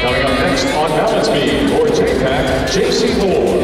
Coming up next on Balance Beam, or JPAC, J.C. Moore.